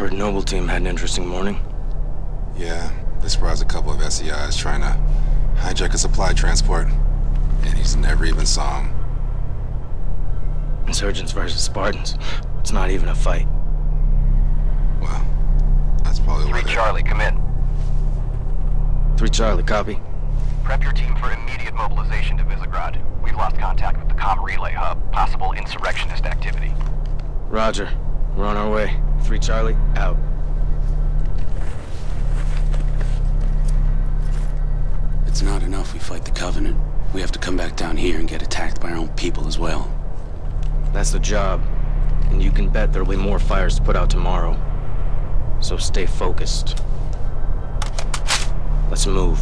Heard Noble Team had an interesting morning. Yeah, they surprised a couple of SEIs trying to hijack a supply transport. Innies never even saw him. Insurgents versus Spartans. It's not even a fight. Well, that's probably Three. Charlie, come in. Three Charlie, copy. Prep your team for immediate mobilization to Visegrad. We've lost contact with the comm relay hub. Possible insurrectionist activity. Roger. We're on our way. Three Charlie, out. It's not enough we fight the Covenant. We have to come back down here and get attacked by our own people as well. That's the job. And you can bet there'll be more fires to put out tomorrow. So stay focused. Let's move.